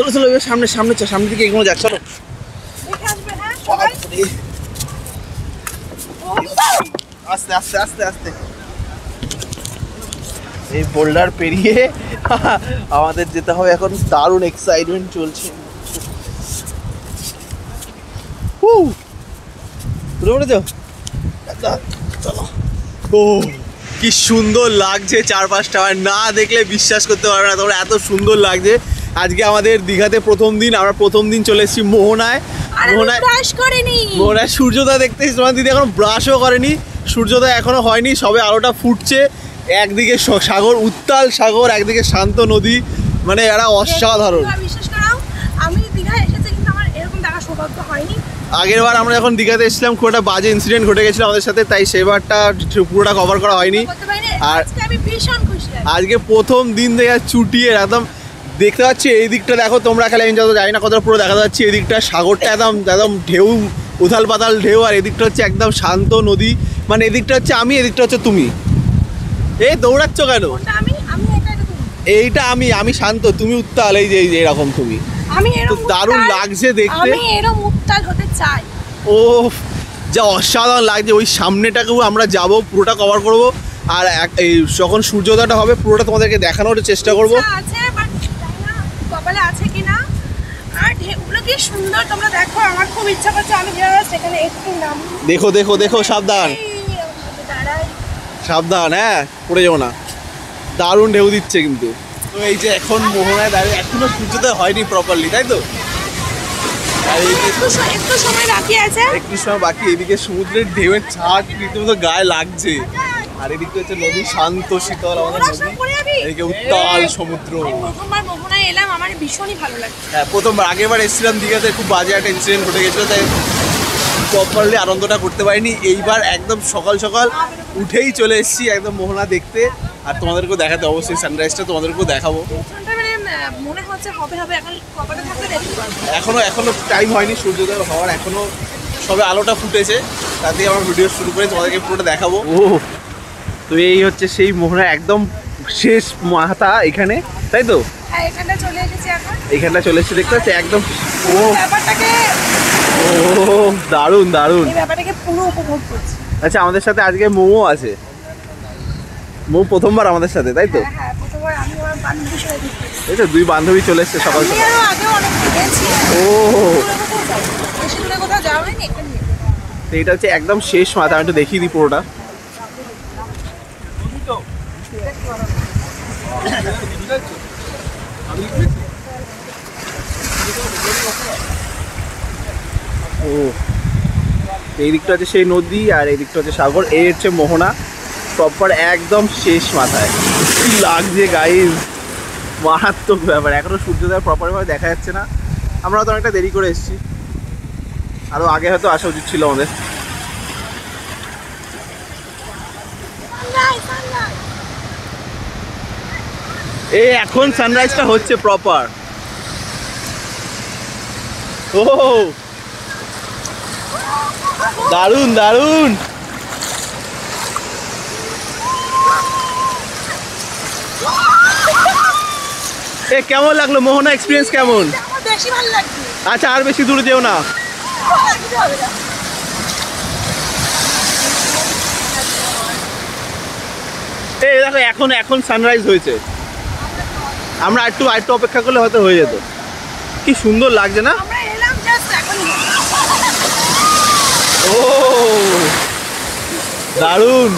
চলো চলো এবার সামনে সামনে চলো সামনে দিকে এগোনো যাক চলো। হ্যাঁ আস্তে আস্তে আস্তে আস্তে এই বোল্ডার পেরিয়ে আমাদের যেতে হবে এখন দারুণ এক্সাইটমেন্ট চলছে। ও কি সুন্দর লাগছে চারপাশটা আর না দেখলে বিশ্বাস করতে পারবে না তোমরা এত সুন্দর লাগছে। আজকে আমাদের দীঘাতে প্রথম দিন আমরা প্রথম দিন চলে এসেছি মোহনায়। মোহনায় ব্রাশ করিনি। মোহনায় সূর্যোদয় দেখতে এসেছি। তোমার দিদি এখনও ব্রাশও করেনি। সূর্যোদয় এখনও হয়নি সবে আলোটা ফুটছে। একদিকে সাগর উত্তাল সাগর একদিকে শান্ত নদী। মানে এরা অসাধারণ। আমি দীঘায় এসেছি কিন্তু আমার এরকম দেখা সৌভাগ্য হয়নি। আগের বার আমরা যখন দীঘাতে এসেছিলাম খুব একটা বাজে ইনসিডেন্ট ঘটে গেছিল আমাদের সাথে তাই সেবারটা পুরোটা কভার করা হয়নি। আর- আজকে প্রথম দিন থেকে চুটিয়ে একদম দেখতে পাচ্ছি এই দিকটা দেখো তোমরা খেলে আমি যত জানি না কতটা পুরো দেখা যাচ্ছে এই দিকটা সাগরটা একদম একদম ঢেউ উথাল পাতাল ঢেউ আর এদিকটা হচ্ছে একদম শান্ত নদী। মানে এদিকটা হচ্ছে আমি এদিকটা হচ্ছে তুমি। এই দৌড়াচ্ছ কেন। এইটা আমি আমি শান্ত তুমি উত্তাল এই যে এরকম তুমি। আমি দারুণ লাগছে দেখতে। আমি এরকম উত্তাল হতে চাই। ও যা অসাধারণ লাগছে ওই সামনেটাকেও আমরা যাব পুরোটা কভার করব আর এক- এই যখন সূর্যোদয়টা হবে পুরোটা তোমাদেরকে দেখানোর চেষ্টা করব। আছে বাট কপালে আছে কিনা? আর ঢেউগুলো কি সুন্দর তোমরা দেখো আমার খুব ইচ্ছা করছে আমি সেখানে একটু নাম। দেখো দেখো দেখো সাবধান। সাবধান হ্যাঁ পড়ে যাও না। দারুণ ঢেউ দিচ্ছে কিন্তু। তো এই যে এখন মোহনায় দাঁড়িয়ে এখনও সূর্যোদয় হয়নি প্রপারলি তাই তো? একটু সময় বাকি আছে। একটু সময় বাকি এদিকে সমুদ্রের ঢেউয়ের ছাট রীতিমতো গায়ে লাগছে। আর এদিকে হচ্ছে নদী শান্ত শীতল আমাদের নদী। এদিকে উত্তাল সমুদ্র। প্রথমবার মোহনায় এলাম আমার ভীষণই ভালো লাগছে। হ্যাঁ প্রথমবার আগেরবার এসেছিলাম দীঘাতে খুব বাজে একটা ইনসিডেন্ট ঘটে গেছিল তাই প্রপারলি আনন্দটা করতে পারিনি। এইবার একদম সকাল সকাল উঠেই চলে এসেছি একদম মোহনা দেখতে। আর তোমাদেরকেও দেখাতে অবশ্যই সানরাইজটা তোমাদেরকেও দেখাবো। মানে মনে হচ্ছে হবে হবে এখন দেখতে পারব। এখনও এখনও টাইম হয়নি সূর্যোদয় হওয়ার এখনও সবে আলোটা ফুটেছে। তাতেই আমার ভিডিও শুরু করে তোমাদেরকে পুরোটা দেখাবো। ও তো এই হচ্ছে সেই মোহনা একদম শেষ মাথা এখানে তাই তো? হ্যাঁ এখানটা চলে এসেছি দেখতে পাচ্ছি একদম ও। ও দারুণ দারুণ। আচ্ছা আমাদের সাথে আজকে মোমো আছে। মোমো প্রথমবার আমাদের সাথে তাই তো? হ্যাঁ হ্যাঁ। এই তো দুই বান্ধবী চলে এসছে সকাল সকাল ও। এটা হচ্ছে একদম শেষ মাথা আমি একটু দেখিয়ে দিই পুরোটা। ও এই দিকটা হচ্ছে সেই নদী আর এই দিকটা হচ্ছে সাগর। এই হচ্ছে মোহনা। প্রপার একদম শেষ মাথায়। লাগছে গাইজ মারাত্মক ব্যাপার। এখনও সূর্যোদয় প্রপারভাবে দেখা যাচ্ছে না। আমরা তো অনেকটা দেরি করে এসেছি। আরও আগে হয়তো আসা উচিত ছিল আমাদের। Sunrise. এখন সানরাইজটা হচ্ছে প্রপার ও দারুণ দারুণ এ কেমন লাগল? মোহনা এক্সপিরিয়েন্স কেমন? আচ্ছা আর বেশি দূরে যেও না। না। এই দেখো এখন এখন সানরাইজ হয়েছে। আমরা একটু আরেকটু অপেক্ষা করলে হয়তো হয়ে যেত। কি সুন্দর লাগছে না? ও দারুণ।